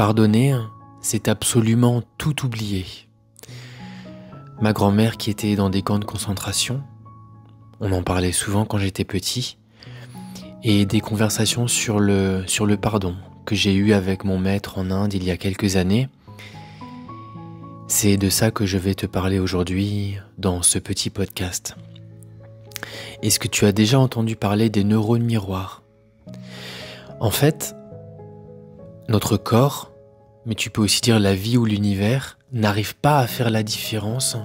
pardonner, c'est absolument tout oublier. Ma grand-mère qui était dans des camps de concentration, on en parlait souvent quand j'étais petit, et des conversations sur le, sur le pardon que j'ai eu avec mon maître en Inde il y a quelques années. C'est de ça que je vais te parler aujourd'hui dans ce petit podcast. Est-ce que tu as déjà entendu parler des neurones miroirs? En fait, notre corps, mais tu peux aussi dire la vie ou l'univers, n'arrive pas à faire la différence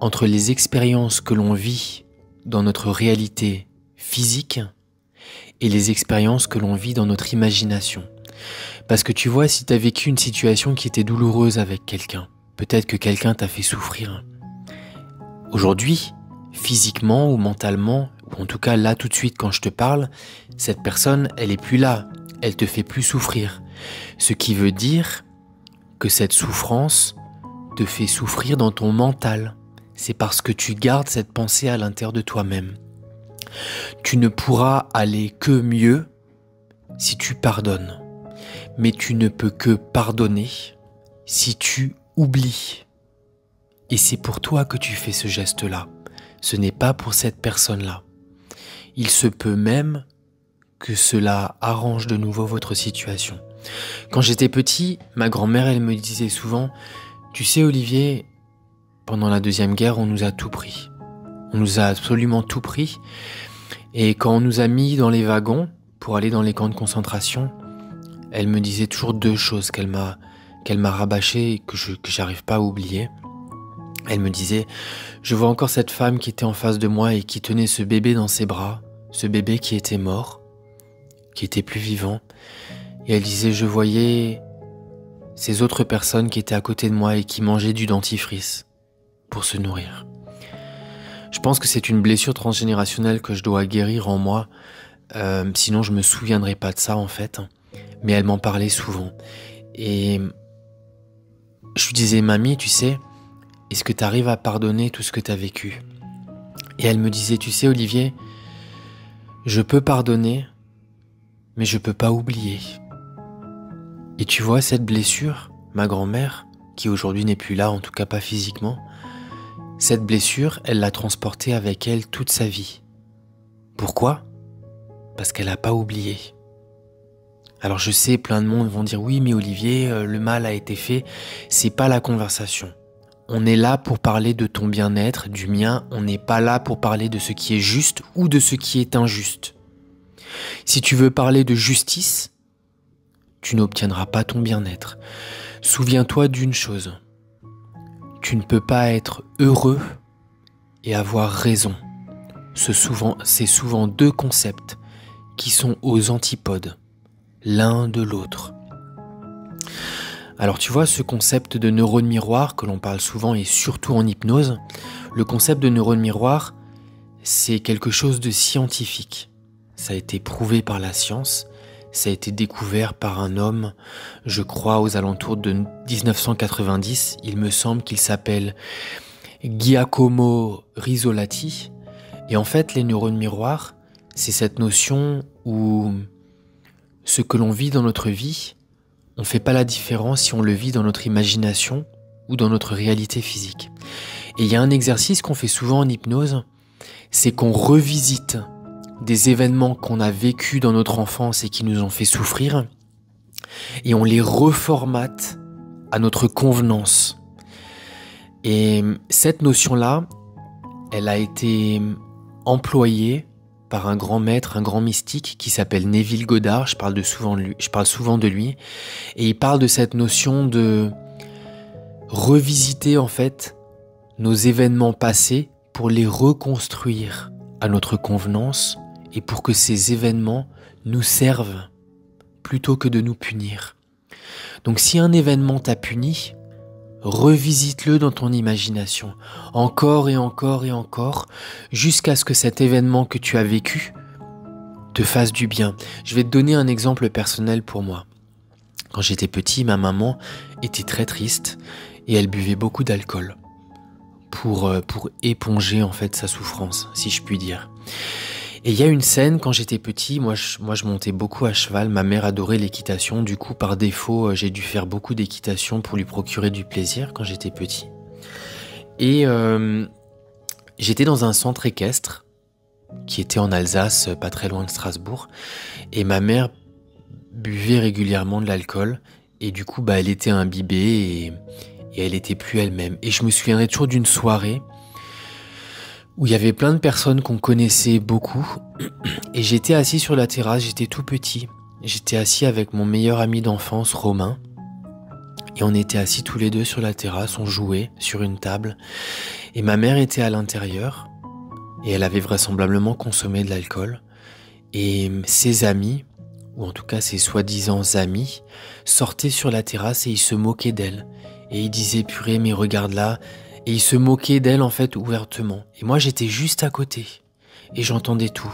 entre les expériences que l'on vit dans notre réalité physique et les expériences que l'on vit dans notre imagination. Parce que tu vois, si tu as vécu une situation qui était douloureuse avec quelqu'un, peut-être que quelqu'un t'a fait souffrir. Aujourd'hui, physiquement ou mentalement, ou en tout cas là tout de suite quand je te parle, cette personne, elle est plus là, elle te fait plus souffrir. Ce qui veut dire que cette souffrance te fait souffrir dans ton mental c'est parce que tu gardes cette pensée à l'intérieur de toi-même. Tu ne pourras aller que mieux si tu pardonnes. Mais tu ne peux que pardonner si tu oublies. Et c'est pour toi que tu fais ce geste-là. Ce n'est pas pour cette personne-là. Il se peut même que cela arrange de nouveau votre situation. Quand j'étais petit, ma grand-mère, elle me disait souvent, tu sais Olivier, pendant la Deuxième Guerre, on nous a tout pris. On nous a absolument tout pris. Et quand on nous a mis dans les wagons pour aller dans les camps de concentration, elle me disait toujours deux choses qu'elle m'a qu'elle rabâché et que je que j'arrive pas à oublier. Elle me disait "Je vois encore cette femme qui était en face de moi et qui tenait ce bébé dans ses bras, ce bébé qui était mort, qui était plus vivant." Et elle disait "Je voyais ces autres personnes qui étaient à côté de moi et qui mangeaient du dentifrice pour se nourrir. Je pense que c'est une blessure transgénérationnelle que je dois guérir en moi, euh, sinon je me souviendrai pas de ça en fait. Mais elle m'en parlait souvent. Et je lui disais, mamie, tu sais, est-ce que tu arrives à pardonner tout ce que tu as vécu? Et elle me disait, tu sais, Olivier, je peux pardonner, mais je peux pas oublier. Et tu vois, cette blessure, ma grand-mère, qui aujourd'hui n'est plus là, en tout cas pas physiquement, cette blessure, elle l'a transportée avec elle toute sa vie. Pourquoi? Parce qu'elle n'a pas oublié. Alors je sais, plein de monde vont dire oui, mais Olivier, euh, le mal a été fait. C'est pas la conversation. On est là pour parler de ton bien-être, du mien. On n'est pas là pour parler de ce qui est juste ou de ce qui est injuste. Si tu veux parler de justice, tu n'obtiendras pas ton bien-être. Souviens-toi d'une chose tu ne peux pas être heureux et avoir raison. C'est souvent, souvent deux concepts qui sont aux antipodes, l'un de l'autre. Alors tu vois, ce concept de neurone miroir que l'on parle souvent et surtout en hypnose, le concept de neurone miroir, c'est quelque chose de scientifique. Ça a été prouvé par la science ça a été découvert par un homme, je crois, aux alentours de 1990. Il me semble qu'il s'appelle Giacomo Risolati. Et en fait, les neurones miroirs, c'est cette notion où ce que l'on vit dans notre vie, on ne fait pas la différence si on le vit dans notre imagination ou dans notre réalité physique. Et il y a un exercice qu'on fait souvent en hypnose, c'est qu'on revisite des événements qu'on a vécus dans notre enfance et qui nous ont fait souffrir, et on les reformate à notre convenance. Et cette notion-là, elle a été employée par un grand maître, un grand mystique qui s'appelle Neville Goddard. Je parle, de souvent de lui, je parle souvent de lui. Et il parle de cette notion de revisiter en fait nos événements passés pour les reconstruire à notre convenance et pour que ces événements nous servent plutôt que de nous punir. Donc si un événement t'a puni, revisite-le dans ton imagination, encore et encore et encore, jusqu'à ce que cet événement que tu as vécu te fasse du bien. Je vais te donner un exemple personnel pour moi. Quand j'étais petit, ma maman était très triste et elle buvait beaucoup d'alcool pour, euh, pour éponger en fait sa souffrance, si je puis dire. Et il y a une scène quand j'étais petit, moi je, montais beaucoup à cheval, ma mère adorait l'équitation, du coup par défaut j'ai dû faire beaucoup d'équitation pour lui procurer du plaisir quand j'étais petit. Et j'étais dans un centre équestre qui était en Alsace, pas très loin de Strasbourg, et ma mère buvait régulièrement de l'alcool et du coup bah elle était imbibée et, et elle était plus elle-même. Et je me souviendrai toujours d'une soirée où il y avait plein de personnes qu'on connaissait beaucoup et j'étais assis sur la terrasse, j'étais tout petit. J'étais assis avec mon meilleur ami d'enfance, Romain. Et on était assis tous les deux sur la terrasse, on jouait sur une table. Et ma mère était à l'intérieur. Et elle avait vraisemblablement consommé de l'alcool. Et ses amis, ou en tout cas ses soi-disant amis, sortaient sur la terrasse et ils se moquaient d'elle. Et ils disaient purée mais regarde là. Et ils se moquaient d'elle en fait ouvertement. Et moi j'étais juste à côté. Et j'entendais tout.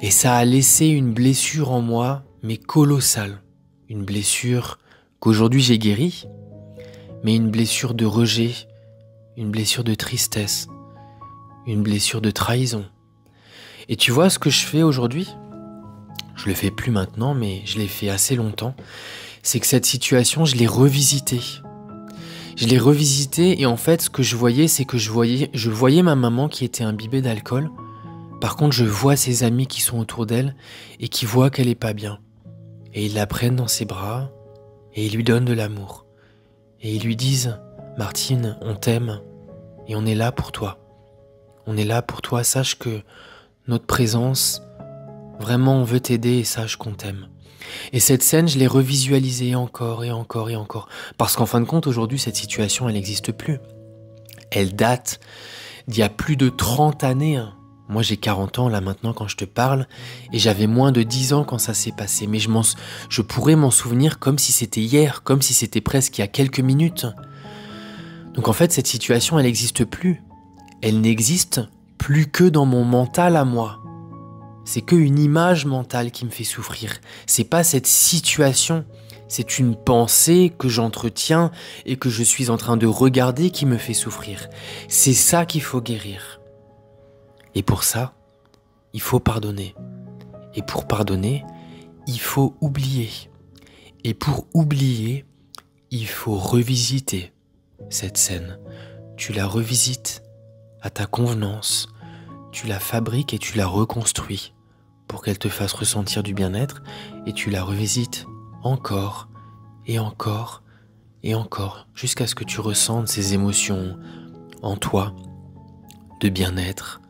Et ça a laissé une blessure en moi, mais colossale. Une blessure qu'aujourd'hui j'ai guérie, mais une blessure de rejet, une blessure de tristesse, une blessure de trahison. Et tu vois ce que je fais aujourd'hui? Je le fais plus maintenant, mais je l'ai fait assez longtemps. C'est que cette situation, je l'ai revisitée. Je l'ai revisitée et en fait, ce que je voyais, c'est que je voyais, je voyais ma maman qui était imbibée d'alcool. Par contre, je vois ses amis qui sont autour d'elle et qui voient qu'elle est pas bien. Et ils la prennent dans ses bras et ils lui donnent de l'amour. Et ils lui disent, Martine, on t'aime et on est là pour toi. On est là pour toi, sache que notre présence, vraiment on veut t'aider et sache qu'on t'aime. Et cette scène, je l'ai revisualisée encore et encore et encore. Parce qu'en fin de compte, aujourd'hui, cette situation, elle n'existe plus. Elle date d'il y a plus de 30 années. Hein. Moi j'ai 40 ans là maintenant quand je te parle et j'avais moins de 10 ans quand ça s'est passé mais je, je pourrais m'en souvenir comme si c'était hier, comme si c'était presque il y a quelques minutes. Donc en fait cette situation elle n'existe plus. Elle n'existe plus que dans mon mental à moi. C'est que une image mentale qui me fait souffrir. C'est pas cette situation. C'est une pensée que j'entretiens et que je suis en train de regarder qui me fait souffrir. C'est ça qu'il faut guérir. Et pour ça, il faut pardonner. Et pour pardonner, il faut oublier. Et pour oublier, il faut revisiter cette scène. Tu la revisites à ta convenance, tu la fabriques et tu la reconstruis pour qu'elle te fasse ressentir du bien-être et tu la revisites encore et encore et encore jusqu'à ce que tu ressentes ces émotions en toi de bien-être,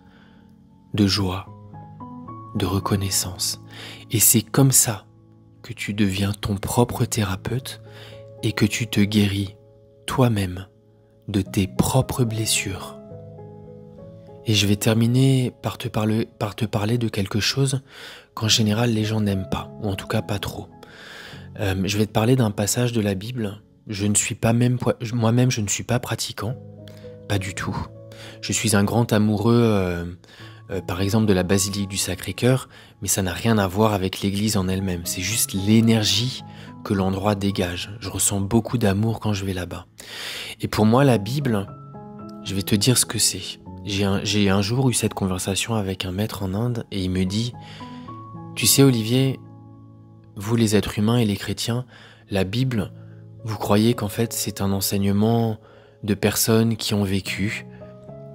de joie, de reconnaissance. Et c'est comme ça que tu deviens ton propre thérapeute et que tu te guéris toi-même de tes propres blessures. Et je vais terminer par te, parler, de quelque chose qu'en général les gens n'aiment pas, ou en tout cas pas trop. Euh, je vais te parler d'un passage de la Bible. Je ne suis pas même moi-même, je ne suis pas pratiquant, pas du tout. Je suis un grand amoureux euh, euh, par exemple de la basilique du Sacré-Cœur, mais ça n'a rien à voir avec l'église en elle-même, c'est juste l'énergie que l'endroit dégage. Je ressens beaucoup d'amour quand je vais là-bas. Et pour moi, la Bible, je vais te dire ce que c'est. J'ai un, jour eu cette conversation avec un maître en Inde et il me dit, tu sais Olivier, vous les êtres humains et les chrétiens, la Bible, vous croyez qu'en fait c'est un enseignement de personnes qui ont vécu,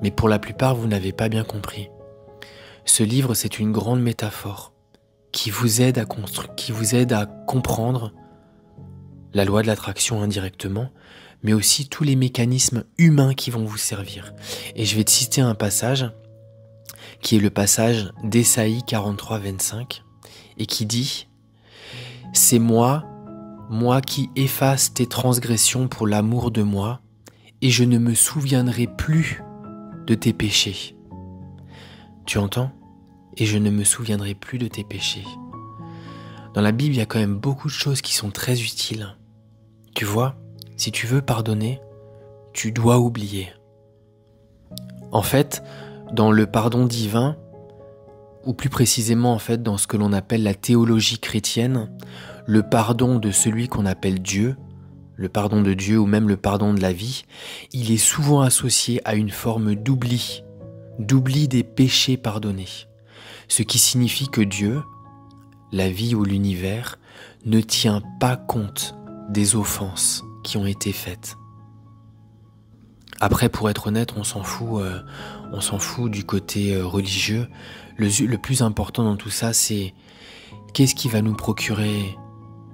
mais pour la plupart vous n'avez pas bien compris. Ce livre, c'est une grande métaphore qui vous aide à comprendre la loi de l'attraction indirectement, mais aussi tous les mécanismes humains qui vont vous servir. Et je vais te citer un passage qui est le passage d'Esaïe 43, 25, et qui dit C'est moi, moi qui efface tes transgressions pour l'amour de moi, et je ne me souviendrai plus de tes péchés. Tu entends? Et je ne me souviendrai plus de tes péchés. Dans la Bible, il y a quand même beaucoup de choses qui sont très utiles. Tu vois, si tu veux pardonner, tu dois oublier. En fait, dans le pardon divin, ou plus précisément en fait dans ce que l'on appelle la théologie chrétienne, le pardon de celui qu'on appelle Dieu, le pardon de Dieu ou même le pardon de la vie, il est souvent associé à une forme d'oubli d'oubli des péchés pardonnés. Ce qui signifie que Dieu, la vie ou l'univers, ne tient pas compte des offenses qui ont été faites. Après, pour être honnête, on s'en fout, euh, on s'en fout du côté euh, religieux. Le, le plus important dans tout ça, c'est qu'est-ce qui va nous procurer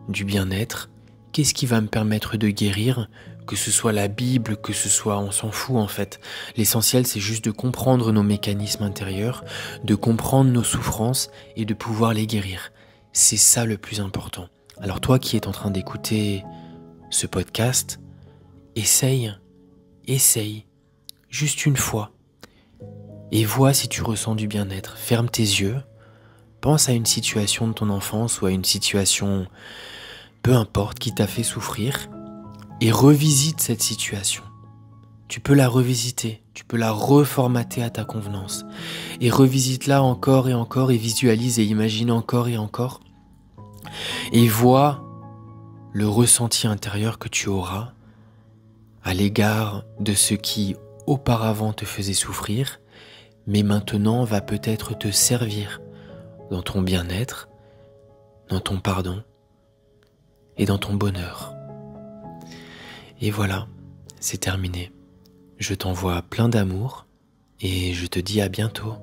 du bien-être, qu'est-ce qui va me permettre de guérir, que ce soit la Bible, que ce soit, on s'en fout en fait. L'essentiel, c'est juste de comprendre nos mécanismes intérieurs, de comprendre nos souffrances et de pouvoir les guérir. C'est ça le plus important. Alors toi qui es en train d'écouter ce podcast, essaye, essaye, juste une fois, et vois si tu ressens du bien-être. Ferme tes yeux, pense à une situation de ton enfance ou à une situation, peu importe, qui t'a fait souffrir, et revisite cette situation. Tu peux la revisiter, tu peux la reformater à ta convenance. Et revisite-la encore et encore et visualise et imagine encore et encore. Et vois le ressenti intérieur que tu auras à l'égard de ce qui auparavant te faisait souffrir, mais maintenant va peut-être te servir dans ton bien-être, dans ton pardon et dans ton bonheur. Et voilà, c'est terminé. Je t'envoie plein d'amour et je te dis à bientôt.